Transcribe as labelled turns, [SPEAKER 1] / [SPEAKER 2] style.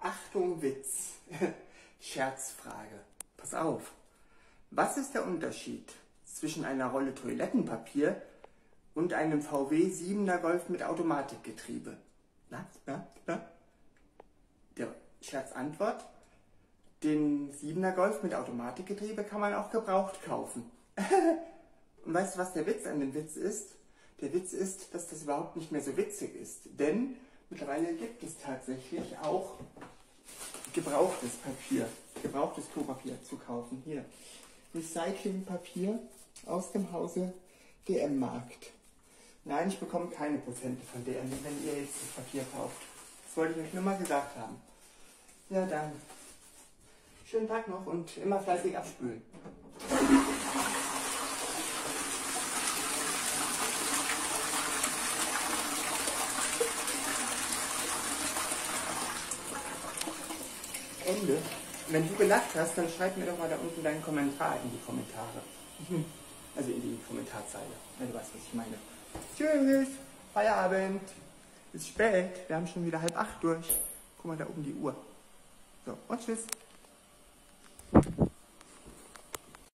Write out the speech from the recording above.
[SPEAKER 1] Achtung Witz. Scherzfrage. Pass auf. Was ist der Unterschied zwischen einer Rolle Toilettenpapier und einem VW 7er Golf mit Automatikgetriebe? Na, na, na? Der Scherzantwort. Den 7er Golf mit Automatikgetriebe kann man auch gebraucht kaufen. und weißt du, was der Witz an dem Witz ist? Der Witz ist, dass das überhaupt nicht mehr so witzig ist. Denn mittlerweile gibt es tatsächlich auch gebrauchtes Papier, gebrauchtes Klopapier zu kaufen. Hier, Recyclingpapier aus dem Hause DM Markt. Nein, ich bekomme keine Prozente von DM, wenn ihr jetzt das Papier kauft. Das wollte ich euch nur mal gesagt haben. Ja, dann. Schönen Tag noch und immer fleißig abspülen. Ende. Wenn du gelacht hast, dann schreib mir doch mal da unten deinen Kommentar in die Kommentare. Mhm. Also in die Kommentarzeile, wenn du weißt, was ich meine. Tschüss, Feierabend. Ist spät, wir haben schon wieder halb acht durch. Guck mal da oben die Uhr. So, und tschüss.